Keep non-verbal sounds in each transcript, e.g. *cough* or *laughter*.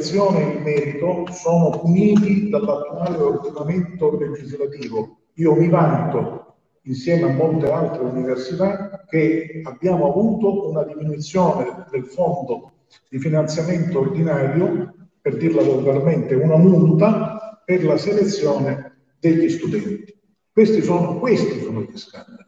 e il merito sono puniti dall'attuale ordinamento legislativo. Io mi vanto, insieme a molte altre università, che abbiamo avuto una diminuzione del fondo di finanziamento ordinario, per dirla volgarmente, una multa per la selezione degli studenti. Questi sono, questi sono gli scandali.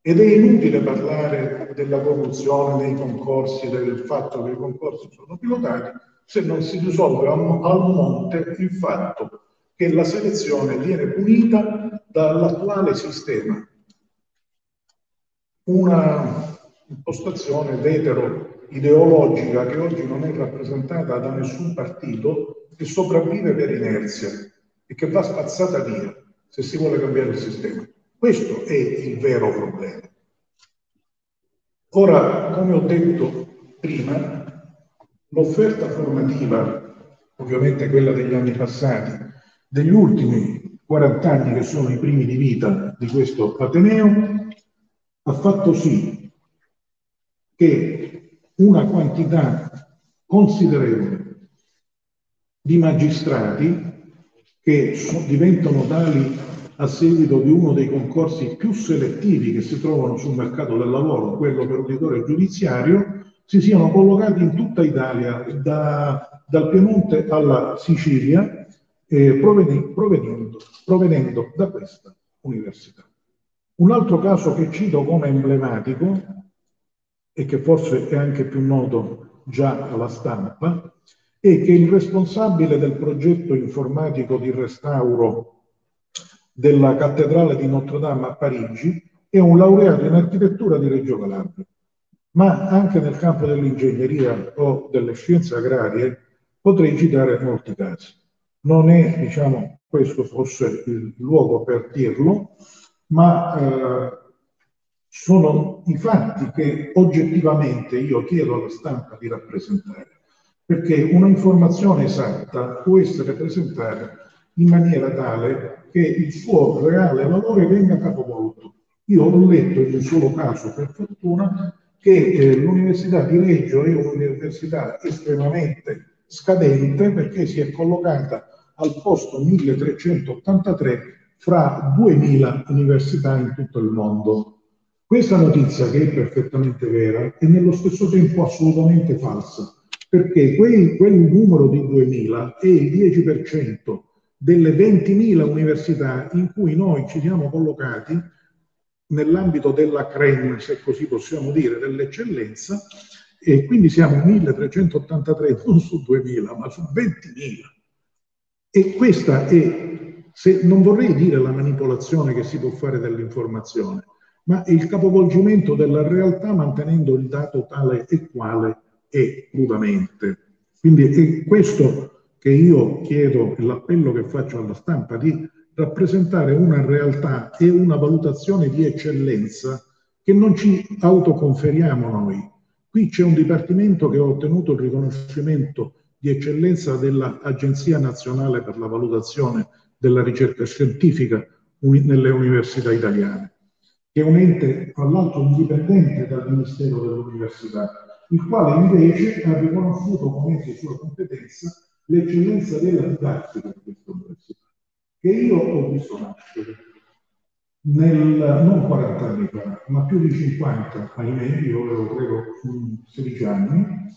Ed è inutile parlare della corruzione dei concorsi, del fatto che i concorsi sono pilotati, se non si risolve al monte il fatto che la selezione viene punita dall'attuale sistema. Una impostazione vetero ideologica che oggi non è rappresentata da nessun partito, che sopravvive per inerzia e che va spazzata via se si vuole cambiare il sistema. Questo è il vero problema. Ora, come ho detto prima, l'offerta formativa, ovviamente quella degli anni passati, degli ultimi 40 anni che sono i primi di vita di questo Ateneo, ha fatto sì che una quantità considerevole di magistrati che diventano tali a seguito di uno dei concorsi più selettivi che si trovano sul mercato del lavoro, quello per uditore giudiziario, si siano collocati in tutta Italia, da, dal Piemonte alla Sicilia, eh, provenendo, provenendo, provenendo da questa università. Un altro caso che cito come emblematico e che forse è anche più noto già alla stampa, è che il responsabile del progetto informatico di restauro della cattedrale di Notre Dame a Parigi è un laureato in architettura di Reggio Calabria. Ma anche nel campo dell'ingegneria o delle scienze agrarie potrei citare molti casi. Non è, diciamo, questo forse il luogo per dirlo, ma eh, sono i fatti che oggettivamente io chiedo alla stampa di rappresentare, perché una informazione esatta può essere presentata in maniera tale che il suo reale valore venga capovolto. Io ho letto in un solo caso, per fortuna, che eh, l'Università di Reggio è un'università estremamente scadente perché si è collocata al posto 1383 fra 2000 università in tutto il mondo. Questa notizia, che è perfettamente vera, è nello stesso tempo assolutamente falsa, perché quel, quel numero di 2000 è il 10% delle 20.000 università in cui noi ci siamo collocati nell'ambito della CREM, se così possiamo dire, dell'eccellenza, e quindi siamo 1383 non su 2000, ma su 20.000. E questa è, se, non vorrei dire la manipolazione che si può fare dell'informazione, ma il capovolgimento della realtà mantenendo il dato tale e quale è crudamente. Quindi è questo che io chiedo, l'appello che faccio alla stampa, di rappresentare una realtà e una valutazione di eccellenza che non ci autoconferiamo noi. Qui c'è un dipartimento che ha ottenuto il riconoscimento di eccellenza dell'Agenzia Nazionale per la Valutazione della Ricerca Scientifica nelle università italiane, che è un ente, tra l'altro, indipendente dal Ministero dell'Università, il quale invece ha riconosciuto come sua competenza l'eccellenza della didattica di questa università, che io ho visto nascere nel, non 40 anni fa, ma più di 50, ahimè, io avevo credo 16 anni,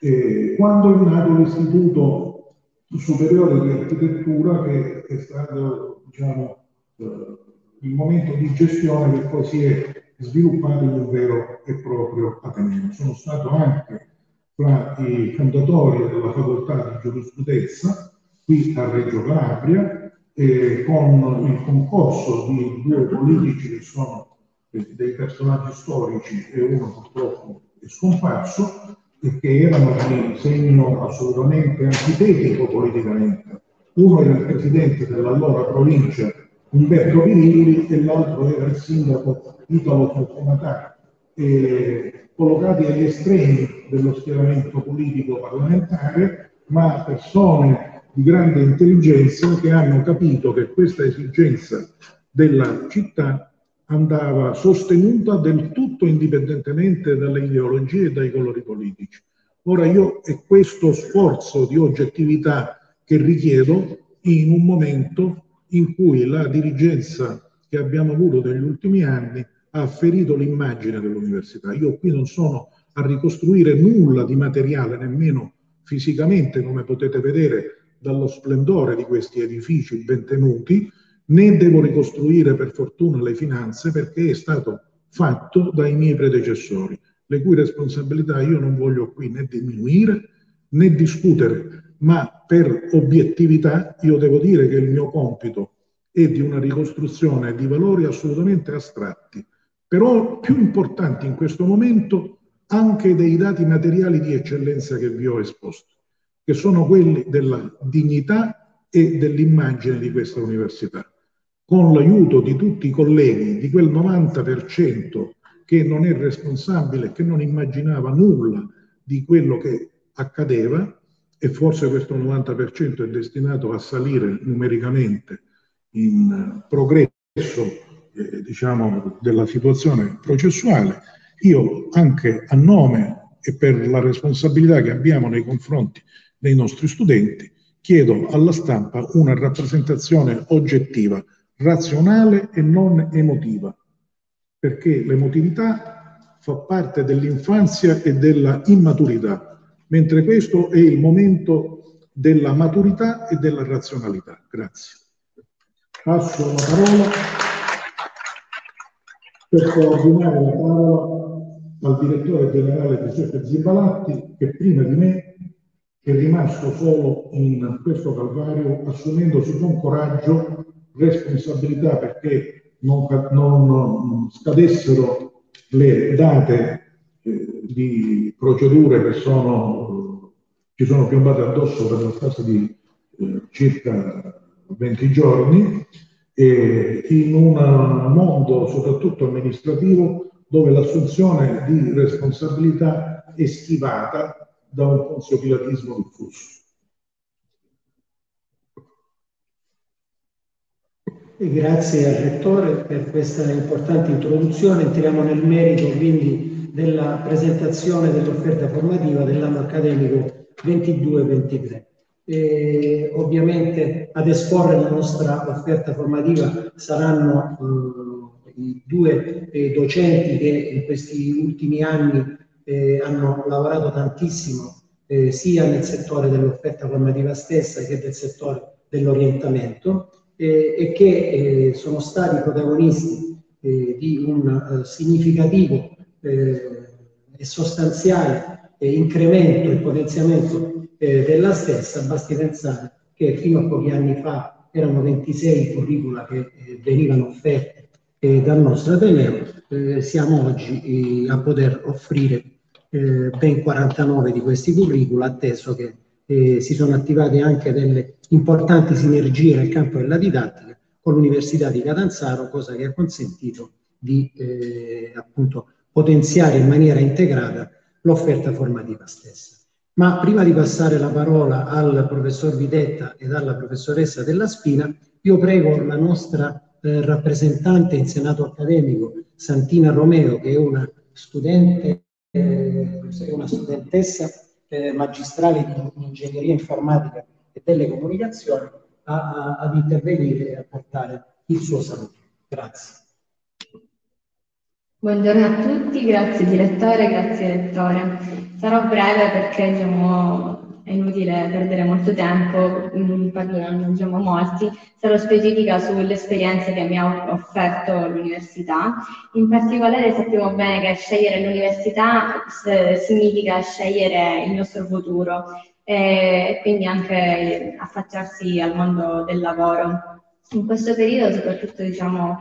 eh, quando è nato l'Istituto Superiore di Architettura, che è stato diciamo, eh, il momento di gestione che poi si è sviluppato in un vero e proprio Ateneo. Sono stato anche fra i fondatori della facoltà di giurisprudenza qui a Reggio Calabria eh, con il concorso di due politici che sono dei personaggi storici e uno purtroppo è scomparso e che erano di segno assolutamente antitetico politicamente. Uno era il presidente dell'allora provincia Umberto Virilli e l'altro era il sindaco Italo Fortunatari eh, collocati agli estremi dello schieramento politico parlamentare, ma persone di grande intelligenza che hanno capito che questa esigenza della città andava sostenuta del tutto indipendentemente dalle ideologie e dai colori politici. Ora io è questo sforzo di oggettività che richiedo in un momento in cui la dirigenza che abbiamo avuto negli ultimi anni ha ferito l'immagine dell'università. Io qui non sono a ricostruire nulla di materiale, nemmeno fisicamente, come potete vedere dallo splendore di questi edifici ben tenuti, né devo ricostruire per fortuna le finanze perché è stato fatto dai miei predecessori, le cui responsabilità io non voglio qui né diminuire né discutere, ma per obiettività io devo dire che il mio compito è di una ricostruzione di valori assolutamente astratti, però più importanti in questo momento anche dei dati materiali di eccellenza che vi ho esposto, che sono quelli della dignità e dell'immagine di questa università. Con l'aiuto di tutti i colleghi, di quel 90% che non è responsabile, che non immaginava nulla di quello che accadeva, e forse questo 90% è destinato a salire numericamente in progresso eh, diciamo, della situazione processuale, io anche a nome e per la responsabilità che abbiamo nei confronti dei nostri studenti, chiedo alla stampa una rappresentazione oggettiva, razionale e non emotiva, perché l'emotività fa parte dell'infanzia e della immaturità, mentre questo è il momento della maturità e della razionalità. Grazie. Passo la parola per coordinare la parola al direttore generale Giuseppe Zimbalatti che prima di me è rimasto solo in questo calvario assumendosi con coraggio responsabilità perché non, non scadessero le date eh, di procedure che sono, ci sono piombate addosso per la fase di eh, circa 20 giorni, eh, in un mondo soprattutto amministrativo dove l'assunzione di responsabilità è schivata da un ponziopilatismo diffuso. E grazie al Rettore per questa importante introduzione. Entriamo nel merito quindi della presentazione dell'offerta formativa dell'anno accademico 22-23. E ovviamente ad esporre la nostra offerta formativa saranno eh, i due eh, docenti che in questi ultimi anni eh, hanno lavorato tantissimo eh, sia nel settore dell'offerta formativa stessa che del settore dell'orientamento e che eh, sono stati protagonisti eh, di un significativo e sostanziale incremento e potenziamento eh, della stessa, basti pensare che fino a pochi anni fa erano 26 curricula che eh, venivano offerte eh, dal nostro Ateneo, eh, siamo oggi eh, a poter offrire eh, ben 49 di questi curricula, atteso che si sono attivate anche delle importanti sinergie nel campo della didattica con l'Università di Catanzaro, cosa che ha consentito di appunto potenziare in maniera integrata l'offerta formativa stessa. Ma prima di passare la parola al professor Videtta ed alla professoressa Della Spina, io prego la nostra eh, rappresentante in Senato accademico, Santina Romeo, che è una studente, eh, una studentessa eh, magistrale di ingegneria informatica e telecomunicazioni, a, a, ad intervenire e a portare il suo saluto. Grazie. Buongiorno a tutti, grazie direttore, grazie lettore. Sarò breve perché diciamo, è inutile perdere molto tempo, mm, parleranno diciamo, molti. Sarò specifica sulle esperienze che mi ha offerto l'università. In particolare sappiamo bene che scegliere l'università significa scegliere il nostro futuro e quindi anche affacciarsi al mondo del lavoro. In questo periodo, soprattutto diciamo,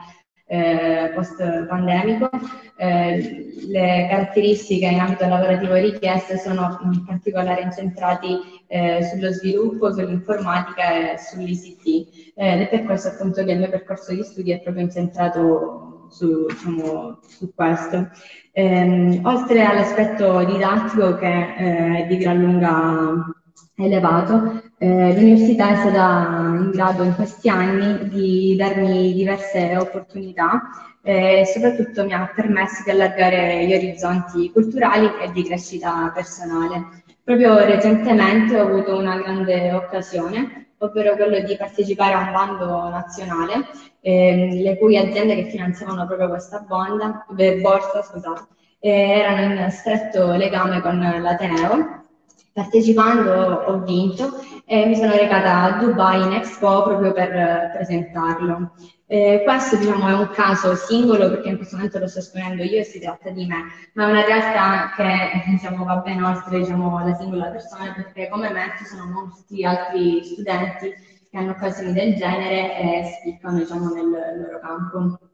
eh, post-pandemico. Eh, le caratteristiche in ambito lavorativo richieste sono in particolare incentrati eh, sullo sviluppo, sull'informatica e sull'ICT ed è per questo appunto che il mio percorso di studi è proprio incentrato su, diciamo, su questo. Eh, oltre all'aspetto didattico che eh, è di gran lunga elevato, eh, l'università è stata in grado in questi anni di darmi diverse opportunità e eh, soprattutto mi ha permesso di allargare gli orizzonti culturali e di crescita personale. Proprio recentemente ho avuto una grande occasione, ovvero quello di partecipare a un bando nazionale, ehm, le cui aziende che finanziavano proprio questa bonda, borsa scusate, eh, erano in stretto legame con l'Ateneo. Partecipando ho vinto e mi sono recata a Dubai in Expo proprio per presentarlo. Eh, questo diciamo, è un caso singolo perché in questo momento lo sto esponendo io e si tratta di me, ma è una realtà che *laughs* diciamo, va ben oltre diciamo, la singola persona perché come me ci sono molti altri studenti che hanno occasioni del genere e spiccano diciamo, nel loro campo.